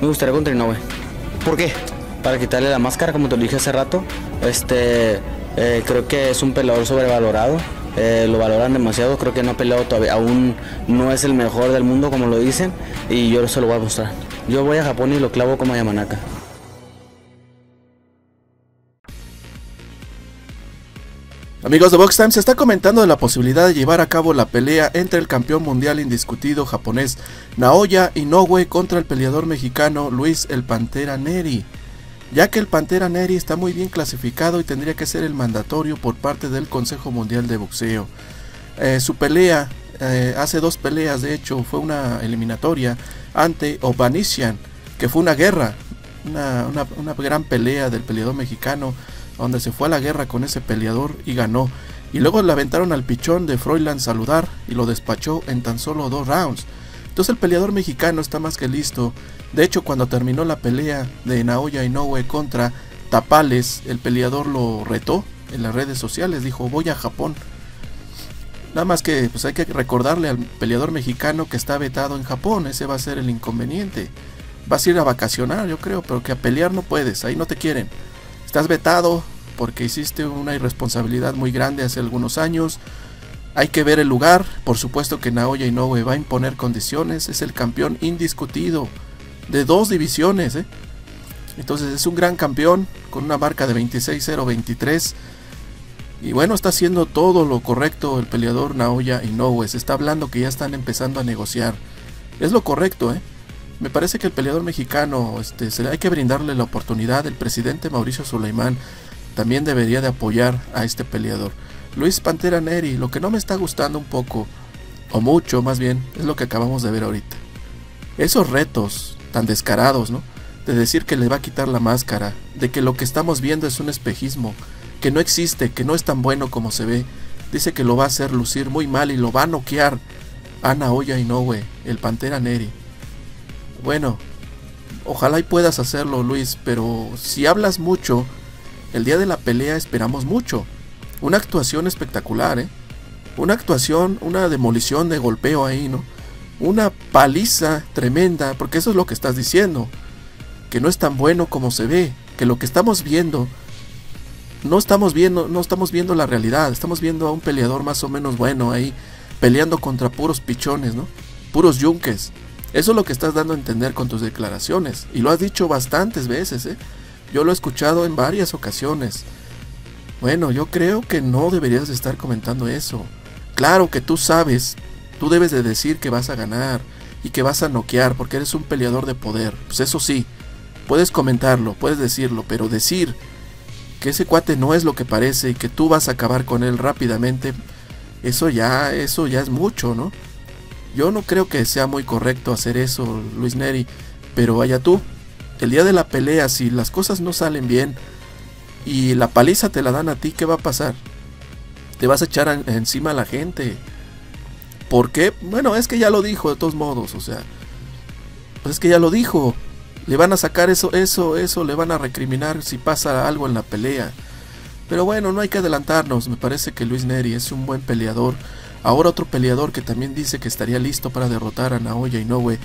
Me gustaría contra Inoue. ¿Por qué? Para quitarle la máscara, como te lo dije hace rato. Este, eh, creo que es un peleador sobrevalorado. Eh, lo valoran demasiado, creo que no ha peleado todavía, aún no es el mejor del mundo como lo dicen y yo se lo voy a mostrar. Yo voy a Japón y lo clavo como a Yamanaka. Amigos de Box Time, se está comentando de la posibilidad de llevar a cabo la pelea entre el campeón mundial indiscutido japonés Naoya Inoue contra el peleador mexicano Luis el Pantera Neri, ya que el Pantera Neri está muy bien clasificado y tendría que ser el mandatorio por parte del Consejo Mundial de Boxeo. Eh, su pelea, eh, hace dos peleas de hecho, fue una eliminatoria ante Obanisian, que fue una guerra, una gran pelea del peleador mexicano donde se fue a la guerra con ese peleador y ganó. Y luego le aventaron al pichón de Froiland saludar y lo despachó en tan solo dos rounds. Entonces el peleador mexicano está más que listo. De hecho, cuando terminó la pelea de Naoya Inoue contra Tapales, el peleador lo retó en las redes sociales. Dijo, voy a Japón. Nada más que pues hay que recordarle al peleador mexicano que está vetado en Japón. Ese va a ser el inconveniente. Vas a ir a vacacionar, yo creo, pero que a pelear no puedes. Ahí no te quieren. Estás vetado porque hiciste una irresponsabilidad muy grande hace algunos años. Hay que ver el lugar. Por supuesto que Naoya Inoue va a imponer condiciones. Es el campeón indiscutido de dos divisiones. ¿eh? Entonces es un gran campeón con una marca de 26-0-23. Y bueno, está haciendo todo lo correcto el peleador Naoya Inoue. Se está hablando que ya están empezando a negociar. Es lo correcto, ¿eh? Me parece que el peleador mexicano, este, hay que brindarle la oportunidad. El presidente Mauricio Suleimán también debería de apoyar a este peleador. Luis Pantera Neri, lo que no me está gustando un poco, o mucho más bien, es lo que acabamos de ver ahorita. Esos retos tan descarados, ¿no? De decir que le va a quitar la máscara, de que lo que estamos viendo es un espejismo, que no existe, que no es tan bueno como se ve. Dice que lo va a hacer lucir muy mal y lo va a noquear. Ana Oya Inoue, el Pantera Neri. Bueno, ojalá y puedas hacerlo, Luis, pero si hablas mucho, el día de la pelea esperamos mucho. Una actuación espectacular, ¿eh? Una actuación, una demolición de golpeo ahí, ¿no? Una paliza tremenda, porque eso es lo que estás diciendo. Que no es tan bueno como se ve, que lo que estamos viendo no estamos viendo, no estamos viendo la realidad, estamos viendo a un peleador más o menos bueno ahí peleando contra puros pichones, ¿no? Puros yunques. Eso es lo que estás dando a entender con tus declaraciones. Y lo has dicho bastantes veces, ¿eh? Yo lo he escuchado en varias ocasiones. Bueno, yo creo que no deberías de estar comentando eso. Claro que tú sabes, tú debes de decir que vas a ganar y que vas a noquear porque eres un peleador de poder. Pues eso sí, puedes comentarlo, puedes decirlo, pero decir que ese cuate no es lo que parece y que tú vas a acabar con él rápidamente, eso ya, eso ya es mucho, ¿no? Yo no creo que sea muy correcto hacer eso, Luis Neri, pero vaya tú, el día de la pelea, si las cosas no salen bien y la paliza te la dan a ti, ¿qué va a pasar? Te vas a echar encima a la gente. ¿Por qué? Bueno, es que ya lo dijo de todos modos, o sea, pues es que ya lo dijo. Le van a sacar eso, eso, eso, le van a recriminar si pasa algo en la pelea. Pero bueno, no hay que adelantarnos, me parece que Luis Neri es un buen peleador Ahora otro peleador que también dice que estaría listo para derrotar a Naoya Inoue,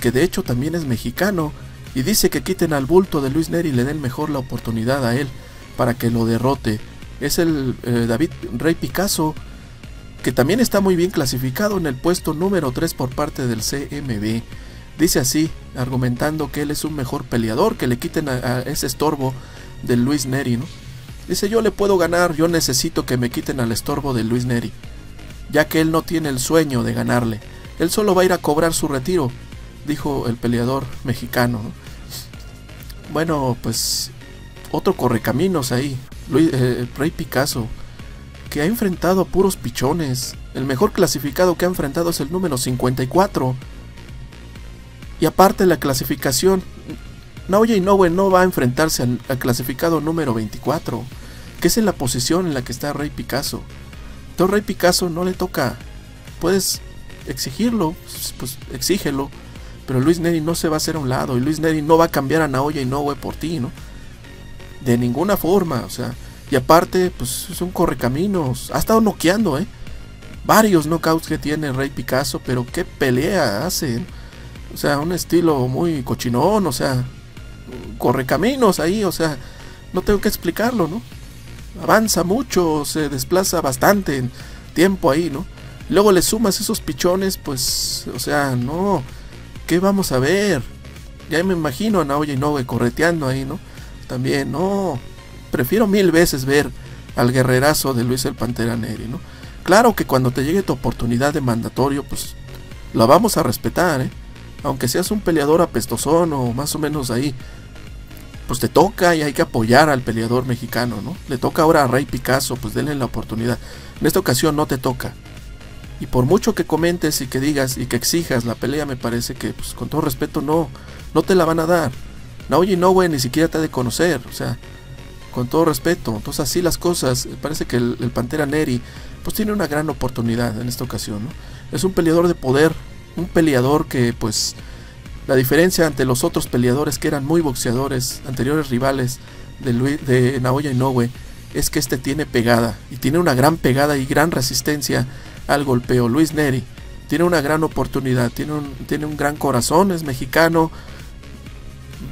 que de hecho también es mexicano, y dice que quiten al bulto de Luis Neri y le den mejor la oportunidad a él para que lo derrote. Es el eh, David Rey Picasso, que también está muy bien clasificado en el puesto número 3 por parte del CMB. Dice así, argumentando que él es un mejor peleador, que le quiten a, ese estorbo del Luis Neri. Dice, yo le puedo ganar, yo necesito que me quiten al estorbo de Luis Neri ya que él no tiene el sueño de ganarle. Él solo va a ir a cobrar su retiro, dijo el peleador mexicano. Bueno, pues otro correcaminos ahí, Luis, eh, Rey Picasso, que ha enfrentado a puros pichones. El mejor clasificado que ha enfrentado es el número 54. Y aparte la clasificación, Naoya Inoue no va a enfrentarse al, al clasificado número 24, que es en la posición en la que está Rey Picasso. Rey Picasso no le toca. Puedes exigirlo, pues exígelo. Pero Luis Neri no se va a hacer a un lado. Y Luis Neri no va a cambiar a Naoya Inoue por ti, ¿no? De ninguna forma, o sea. Y aparte, pues es un correcaminos. Ha estado noqueando, ¿eh? Varios knockouts que tiene Rey Picasso, pero qué pelea hace. O sea, un estilo muy cochinón, o sea, corre caminos ahí, o sea, no tengo que explicarlo, ¿no? Avanza mucho, se desplaza bastante en tiempo ahí, ¿no? Luego le sumas esos pichones, pues, o sea, no, ¿qué vamos a ver? Ya me imagino a Naoya Inoue correteando ahí, ¿no? También, no, prefiero mil veces ver al guerrerazo de Luis el Pantera Neri, ¿no? Claro que cuando te llegue tu oportunidad de mandatorio, pues la vamos a respetar, ¿eh? Aunque seas un peleador apestosón o más o menos ahí, pues te toca y hay que apoyar al peleador mexicano, ¿no? Le toca ahora a Rey Picasso, pues denle la oportunidad. En esta ocasión no te toca. Y por mucho que comentes y que digas y que exijas la pelea, me parece que, pues con todo respeto, no, no te la van a dar. Naoya Inoue ni siquiera te ha de conocer, o sea, con todo respeto. Entonces así las cosas, parece que el, Pantera Neri, pues tiene una gran oportunidad en esta ocasión, ¿no? Es un peleador de poder, un peleador que pues la diferencia ante los otros peleadores que eran muy boxeadores, anteriores rivales de, Luis, de Naoya Inoue, es que este tiene pegada y tiene una gran pegada y gran resistencia al golpeo. Luis Neri tiene una gran oportunidad, tiene un, tiene un gran corazón, es mexicano,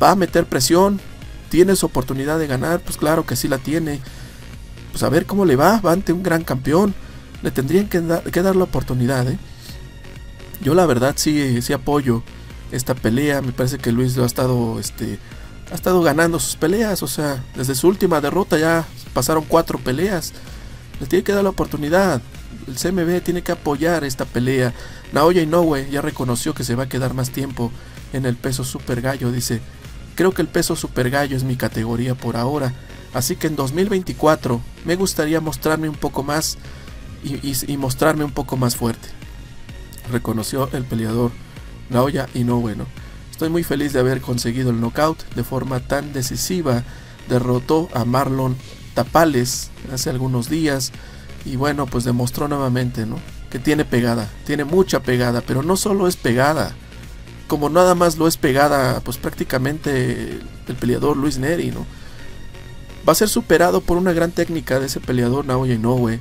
va a meter presión, tiene su oportunidad de ganar, pues claro que sí la tiene. Pues a ver cómo le va, va ante un gran campeón le tendrían que, que dar la oportunidad. ¿eh? Yo la verdad sí, sí apoyo esta pelea. Me parece que Luis lo ha estado, este, ha estado ganando sus peleas. O sea, desde su última derrota ya pasaron cuatro peleas. Le tiene que dar la oportunidad. El CMB tiene que apoyar esta pelea. Naoya Inoue ya reconoció que se va a quedar más tiempo en el peso super gallo. Dice, creo que el peso super gallo es mi categoría por ahora. Así que en 2024 me gustaría mostrarme un poco más y, mostrarme un poco más fuerte. Reconoció el peleador Naoya Inoue. ¿no? Estoy muy feliz de haber conseguido el knockout de forma tan decisiva. Derrotó a Marlon Tapales hace algunos días y bueno, pues demostró nuevamente, ¿no? Que tiene pegada, tiene mucha pegada, pero no solo es pegada. Como nada más lo es pegada, pues prácticamente el peleador Luis Neri, ¿no? Va a ser superado por una gran técnica de ese peleador Naoya Inoue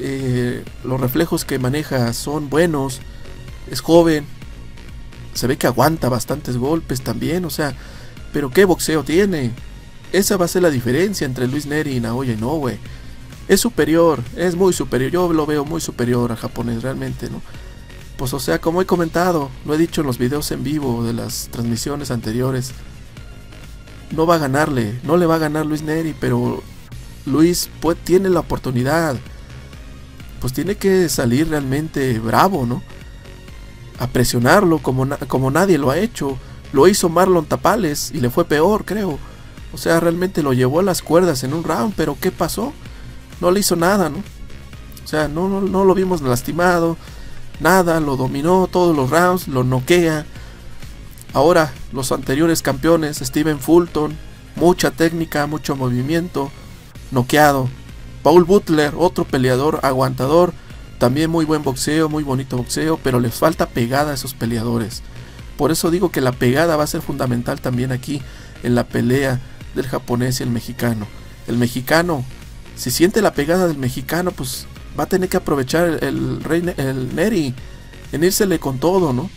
eh, los reflejos que maneja son buenos, es joven, se ve que aguanta bastantes golpes también, o sea, pero qué boxeo tiene. Esa va a ser la diferencia entre Luis Neri y Naoya Inoue. Es superior, es muy superior, yo lo veo muy superior al japonés realmente, ¿no? Pues o sea, como he comentado, lo he dicho en los videos en vivo de las transmisiones anteriores, no va a ganarle, no le va a ganar Luis Neri, pero Luis pues, tiene la oportunidad pues tiene que salir realmente bravo, ¿no? A presionarlo como, como nadie lo ha hecho. Lo hizo Marlon Tapales y le fue peor, creo. O sea, realmente lo llevó a las cuerdas en un round, pero ¿qué pasó? No le hizo nada, ¿no? O sea, no, no, no lo vimos lastimado, nada, lo dominó todos los rounds, lo noquea. Ahora, los anteriores campeones, Steven Fulton, mucha técnica, mucho movimiento, noqueado. Paul Butler, otro peleador aguantador, también muy buen boxeo, muy bonito boxeo, pero les falta pegada a esos peleadores. Por eso digo que la pegada va a ser fundamental también aquí en la pelea del japonés y el mexicano. El mexicano, si siente la pegada del mexicano, pues va a tener que aprovechar el, rey, el Neri en írsele con todo, ¿no?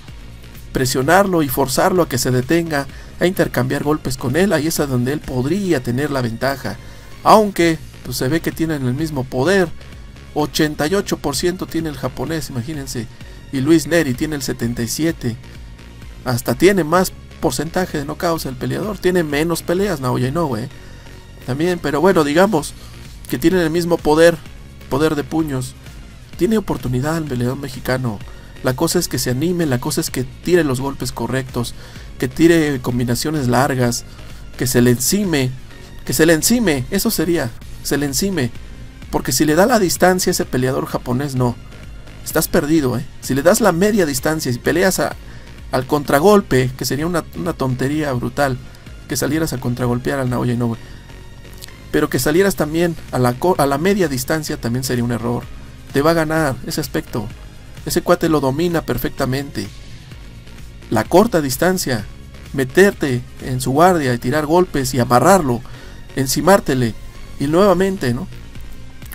Presionarlo y forzarlo a que se detenga, a intercambiar golpes con él, ahí es a donde él podría tener la ventaja. Aunque pues se ve que tienen el mismo poder. 88% tiene el japonés, imagínense. Y Luis Neri tiene el 77%. Hasta tiene más porcentaje de knockouts el peleador. Tiene menos peleas Naoya Inoue. También, pero bueno, digamos que tienen el mismo poder. Poder de puños. Tiene oportunidad el peleador mexicano. La cosa es que se anime, la cosa es que tire los golpes correctos, que tire combinaciones largas, que se le encime, que se le encime, eso sería se le encime. Porque si le da la distancia ese peleador japonés, no. Estás perdido, ¿eh? Si le das la media distancia y peleas al contragolpe, que sería una, tontería brutal, que salieras a contragolpear al Naoya Inoue. Pero que salieras también a la, a la media distancia también sería un error. Te va a ganar ese aspecto. Ese cuate lo domina perfectamente. La corta distancia, meterte en su guardia y tirar golpes y amarrarlo, encimártele y nuevamente, ¿no?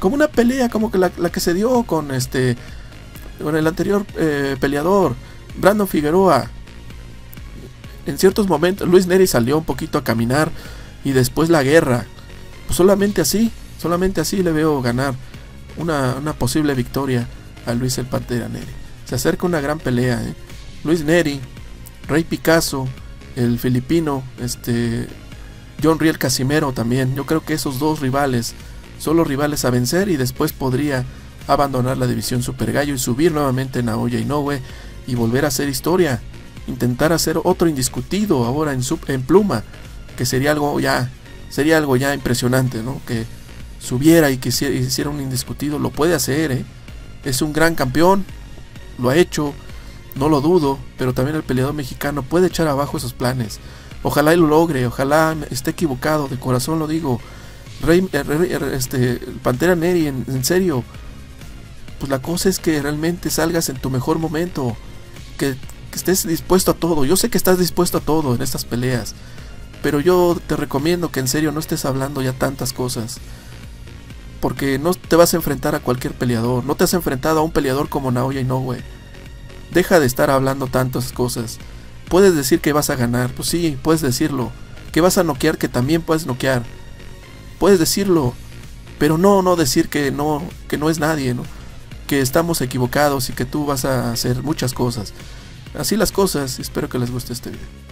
Como una pelea como que la, que se dio con este con el anterior eh, peleador, Brandon Figueroa. en ciertos momentos Luis Neri salió un poquito a caminar y después la guerra. Pues solamente así, solamente así le veo ganar una, posible victoria a Luis el Pantera Neri. Se acerca una gran pelea. ¿eh? Luis Neri, Rey Picasso, el filipino, este John Riel Casimero también. Yo creo que esos dos rivales son los rivales a vencer y después podría abandonar la división Super Gallo y subir nuevamente en Aoya Inoue y volver a hacer historia. Intentar hacer otro indiscutido ahora en, sub, en pluma, que sería algo ya sería algo ya impresionante, ¿no? Que subiera y que hiciera un indiscutido, lo puede hacer, ¿eh? Es un gran campeón, lo ha hecho, no lo dudo, pero también el peleador mexicano puede echar abajo esos planes. Ojalá y lo logre, ojalá esté equivocado, de corazón lo digo. Rey, eh, este, Pantera Neri, en, serio, pues la cosa es que realmente salgas en tu mejor momento, que, que estés dispuesto a todo. Yo sé que estás dispuesto a todo en estas peleas, pero yo te recomiendo que en serio no estés hablando ya tantas cosas. Porque no te vas a enfrentar a cualquier peleador. No te has enfrentado a un peleador como Naoya Inoue. Deja de estar hablando tantas cosas. Puedes decir que vas a ganar. Pues sí, puedes decirlo. Que vas a noquear, que también puedes noquear. Puedes decirlo. Pero no, no decir que no, que no es nadie, ¿no? Que estamos equivocados y que tú vas a hacer muchas cosas. Así las cosas. Espero que les guste este video.